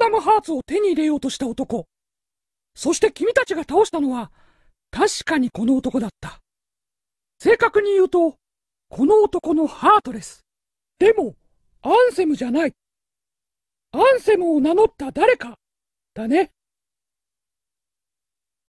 ダムハーツを手に入れようとした男。そして君たちが倒したのは、確かにこの男だった。正確に言うと、この男のハートレス。でも、アンセムじゃない。アンセムを名乗った誰か、だね。